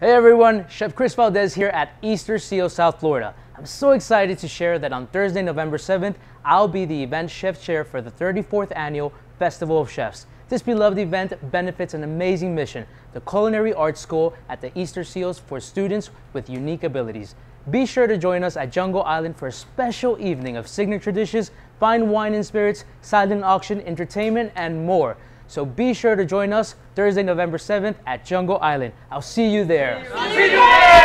Hey everyone, Chef Chris Valdes here at Easter Seal, South Florida. I'm so excited to share that on Thursday, November 7th, I'll be the event chef chair for the 34th annual Festival of Chefs. This beloved event benefits an amazing mission, the Culinary Arts School at the Easterseals for students with unique abilities. Be sure to join us at Jungle Island for a special evening of signature dishes, fine wine and spirits, silent auction, entertainment, and more. So be sure to join us Thursday, November 7th at Jungle Island. I'll see you there. See you there!